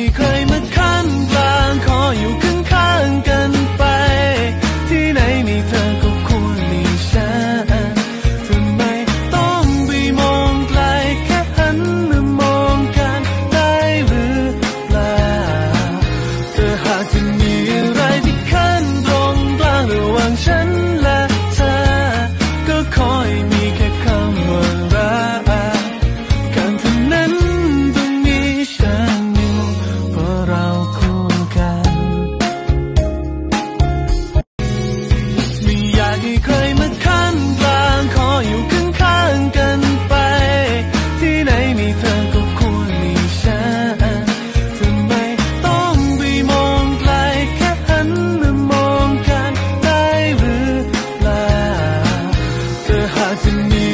ที่เคยมาขั้นกลางขออยู่ข้างข้างกันไป ที่ไหนมีเธอก็ควรมีฉันทำไมต้องไปมองไกลแค่หันมามองกันได้หรือเปล่าเธอหากจะมี 的孩子你